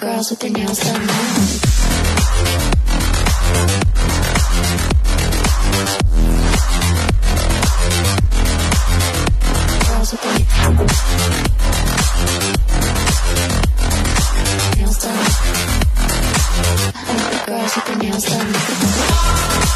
girls with their nails done now. Girls with their nails done.